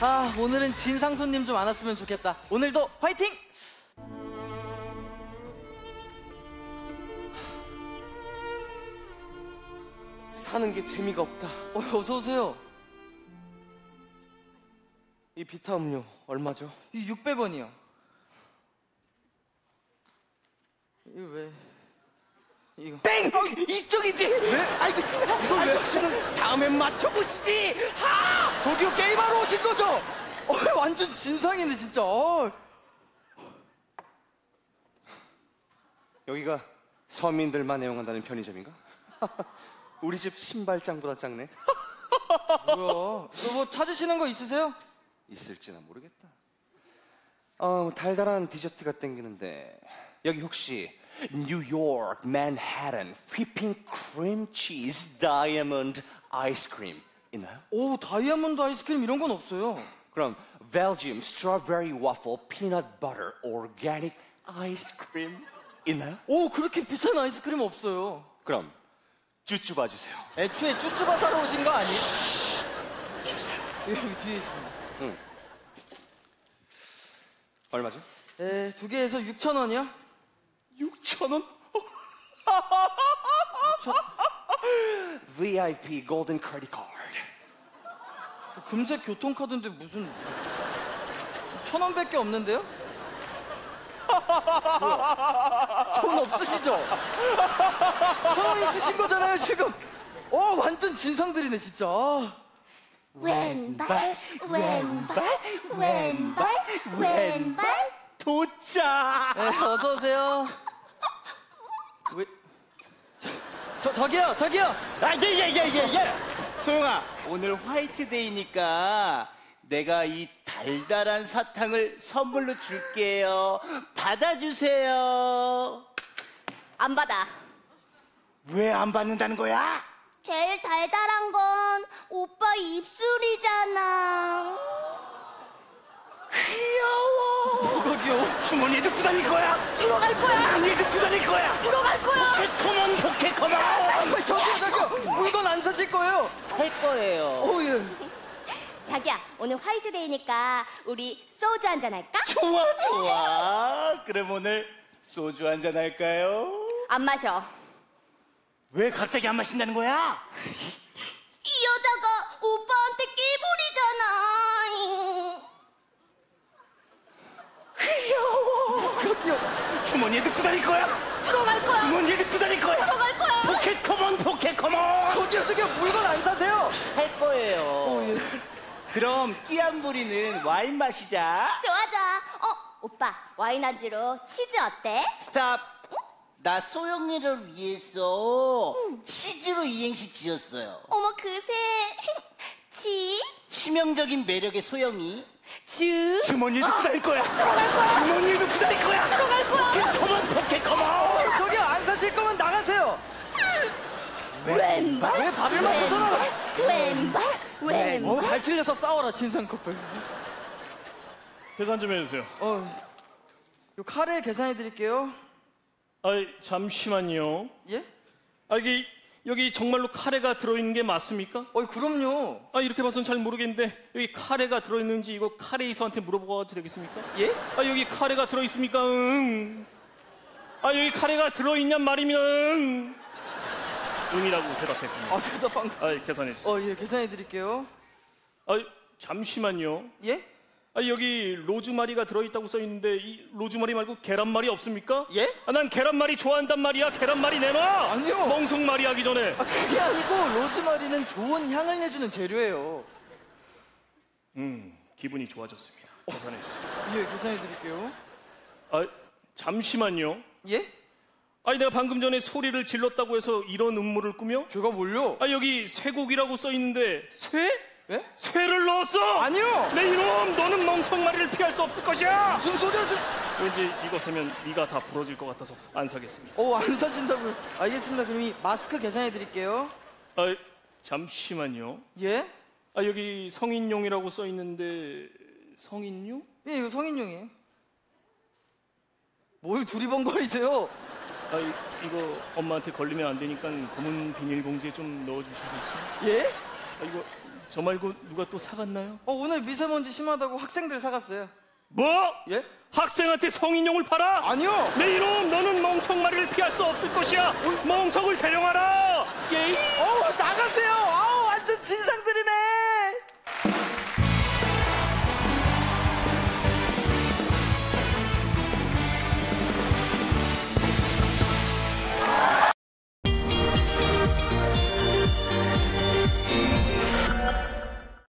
아 오늘은 진상 손님 좀 안 왔으면 좋겠다. 오늘도 화이팅! 사는 게 재미가 없다. 어, 어서 오세요. 이 비타 음료 얼마죠? 이 600원이요. 이거 왜? 이거 땡! 이쪽이지! 왜? 아이고 신나! 아이고 신나! 다음엔 맞춰보시지! 하! 저기요 게임하러 오신 거죠? 어, 완전 진상이네 진짜. 어. 여기가 서민들만 애용한다는 편의점인가? 우리 집 신발장보다 작네. 뭐야? 이거 뭐 찾으시는 거 있으세요? 있을지나 모르겠다. 어, 달달한 디저트가 땡기는데 여기 혹시 뉴욕 맨하탄 휘핑 크림 치즈 다이아몬드 아이스크림 있나요? 오 다이아몬드 아이스크림 이런 건 없어요. 그럼 Belgium strawberry 와플 peanut butter organic 아이스크림 있나요? 오 그렇게 비싼 아이스크림 없어요. 그럼 쭈쭈바 주세요. 애초에 쭈쭈바 사러 오신 거 아니에요? 주세요. 여기 뒤에 있습니다. 얼마죠? 네, 두 개에서 6천 원이요? 6천 원? VIP 골든 크레딧 카드. 금색 교통카드인데 무슨 천 원밖에 없는데요? 뭐야? 돈 없으시죠? 천 원 있으신 거잖아요 지금. 어 완전 진상들이네 진짜. 아, 왼발 왼발 왼발 왼발 도착! 네, 어서 오세요. 왜? 저, 저 저기요 저기요. 아, 예, 예, 예, 예, 예. 소영아, 오늘 화이트데이니까 내가 이 달달한 사탕을 선물로 줄게요. 받아주세요. 안 받아 왜 안 받는다는 거야? 제일 달달한 건 오빠 입술이잖아 귀여워. 거기요. 주머니에 넣고 다닐 거야. 들어갈 거야 주머니에 넣고 다닐 거야. 들어갈 거야 포켓몬, 포켓몬. 아, 저기요 저기요 물건 안 사실 거예요. 살 거예요. 오 예. 자기야 오늘 화이트데이니까 우리 소주 한잔 할까? 좋아, 좋아. 그럼 오늘 소주 한잔 할까요? 안 마셔 왜 갑자기 안 마신다는 거야? 이 여자가 오빠한테 끼부리잖아 귀여워. 주머니에 넣고 다닐 거야. 들어갈 거야 주머니에 넣고 다닐 거야 그럼 끼안 부리는 와인 마시자. 좋아 좋아 어 오빠 와인 안주로 치즈 어때? stop. 나 소영이를 위해서 치즈로 이행시 지었어요. 어머 그새 치 치명적인 매력의 소영이. 주 주머니에 넣고 다닐 거야. 들어갈 거야 주머니에 넣고 다닐 거야. 들어갈 거야 포켓몬, 포켓몬. 저기요 안 사실 거면 나가세요. 왼발 왜 발을 맞춰서 나가? 왼발 어, 왼발 발 틀려서 싸워라 진상 커플. 계산 좀 해주세요. 어, 요 카레 계산해 드릴게요. 아이 잠시만요. 예? 아 이게 여기 정말로 카레가 들어있는 게 맞습니까? 어이 그럼요. 아 이렇게 봐서는 잘 모르겠는데 여기 카레가 들어있는지 이거 카레이서한테 물어보고 가도 되겠습니까? 예? 아 여기 카레가 들어있습니까? 응. 아 여기 카레가 들어있냔 말이면 응이라고 대답했군요. 아 그래서 방금. 아 계산해 주세요. 어, 예, 계산해 드릴게요. 아 잠시만요. 예? 아 여기 로즈마리가 들어있다고 써있는데 이 로즈마리 말고 계란말이 없습니까? 예? 아, 난 계란말이 좋아한단 말이야. 계란말이 내놔. 아니요. 멍석말이 하기 전에. 아 그게 아니고 로즈마리는 좋은 향을 내주는 재료예요. 음 기분이 좋아졌습니다. 계산해 주세요. 예, 계산해 드릴게요. 아 잠시만요. 예? 아니 내가 방금 전에 소리를 질렀다고 해서 이런 음모를 꾸며? 제가 뭘요? 아 여기 쇠고기라고 써 있는데 쇠? 예? 쇠를 넣었어? 아니요. 내 이놈 너는 멍석마리를 피할 수 없을 것이야. 무슨 소리야 지 왠지 이거 사면 네가 다 부러질 것 같아서 안 사겠습니다. 어, 안 사신다고요. 알겠습니다. 그럼 이 마스크 계산해 드릴게요. 아 잠시만요. 예? 아 여기 성인용이라고 써 있는데 성인용? 예, 이거 성인용이에요. 뭘 두리번거리세요? 아 이, 이거 엄마한테 걸리면 안 되니까 검은 비닐봉지에 좀 넣어주실 수 있어요? 예? 아, 이거 저 말고 누가 또 사갔나요? 어, 오늘 미세먼지 심하다고 학생들 사갔어요. 뭐? 예? 학생한테 성인용을 팔아? 아니요. 내 이놈 너는 멍석마리를 피할 수 없을 것이야 멍석을 대령하라 예이 어, 나가세요.